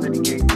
blind leads blind,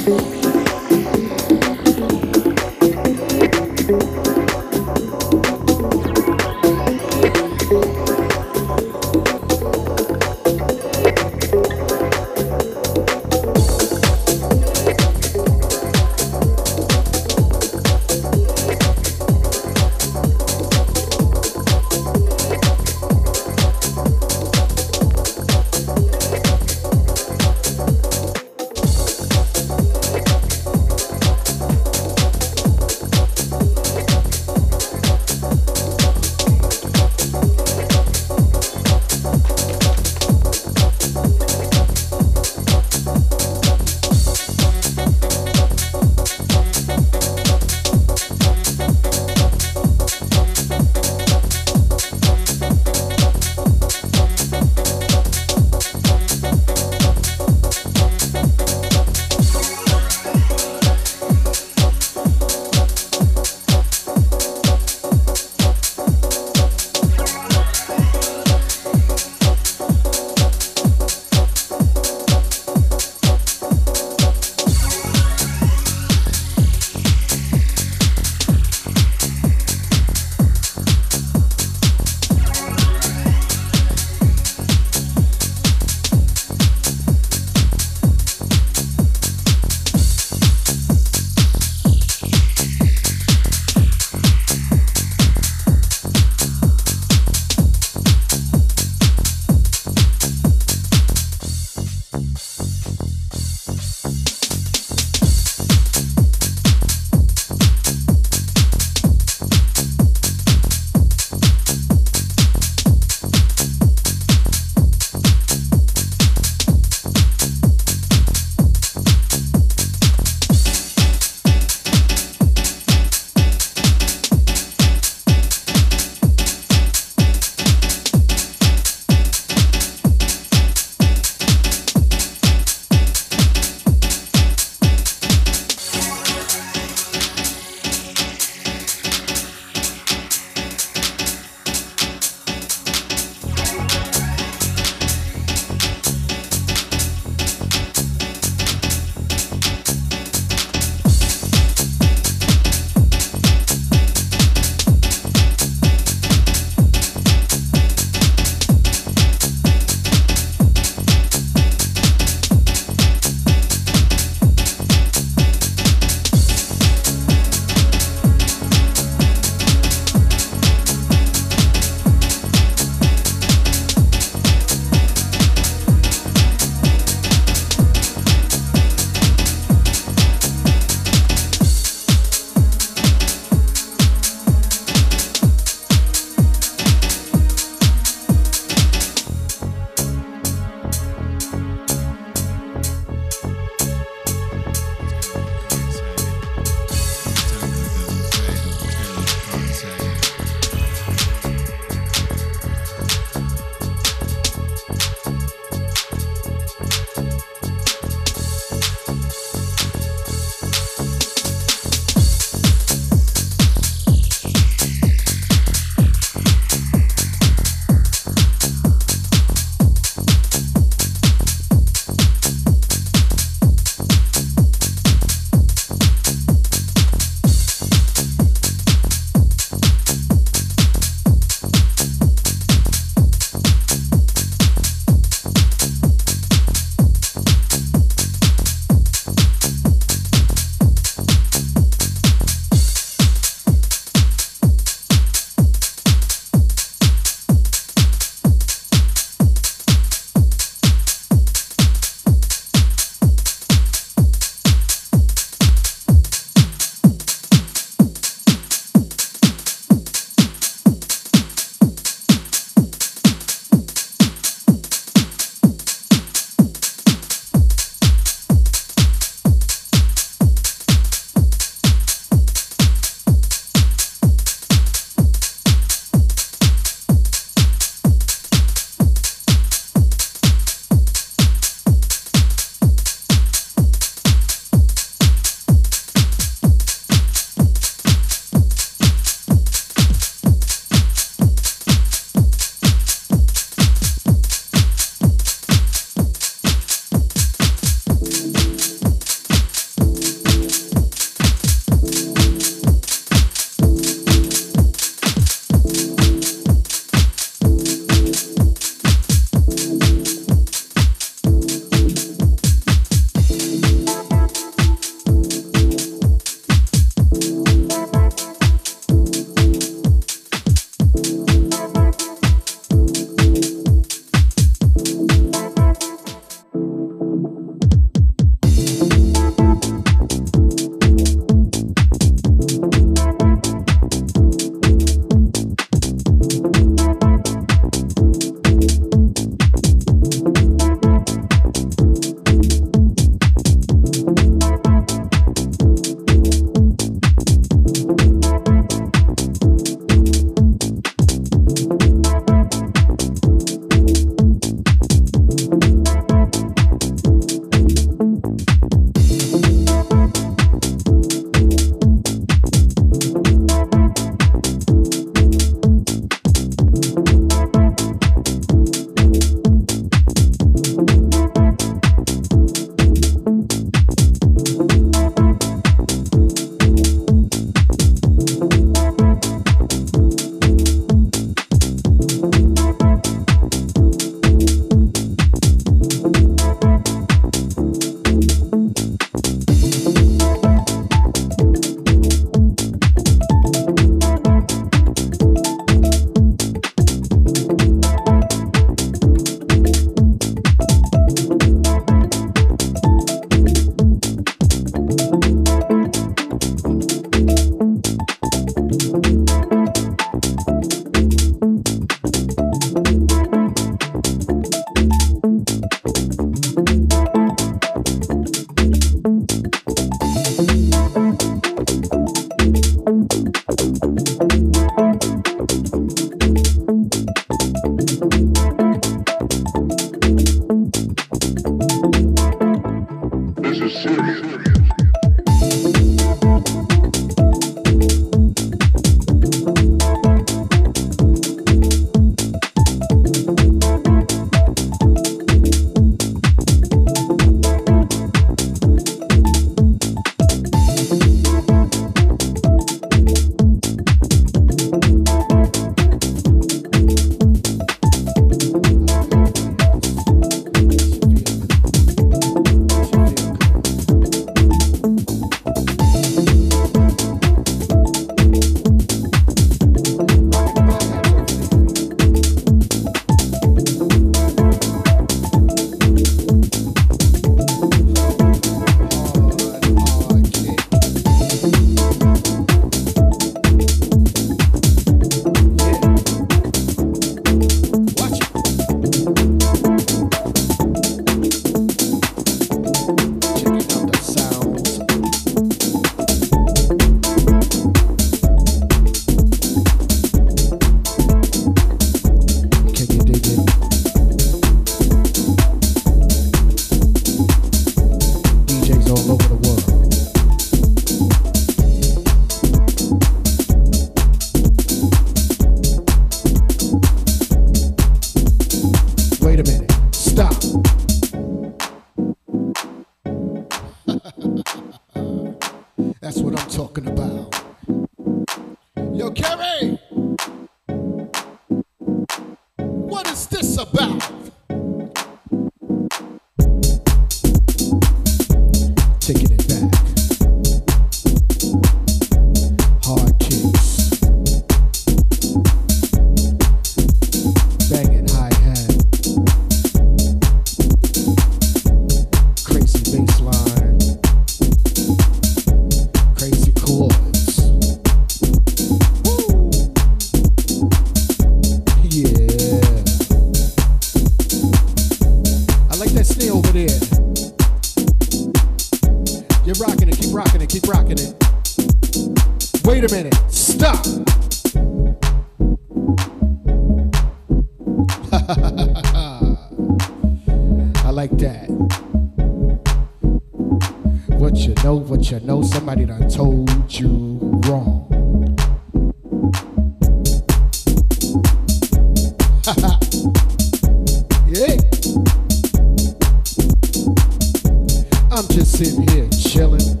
I'm just sitting here chilling,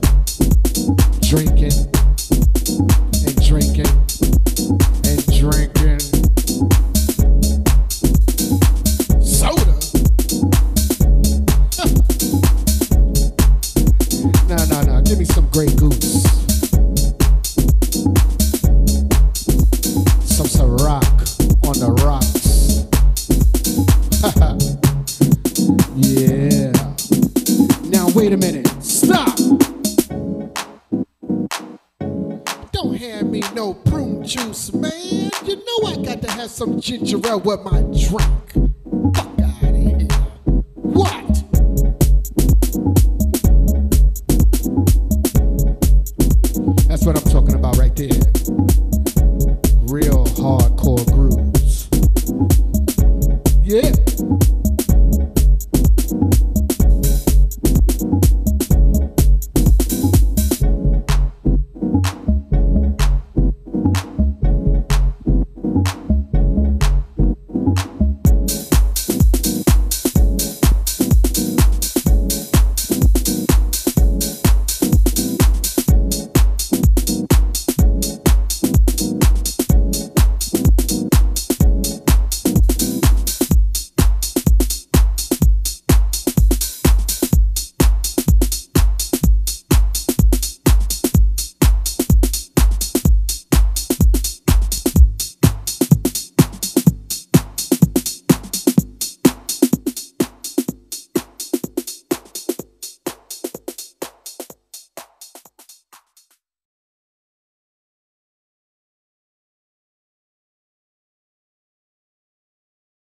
drinking. some ginger ale with my drink.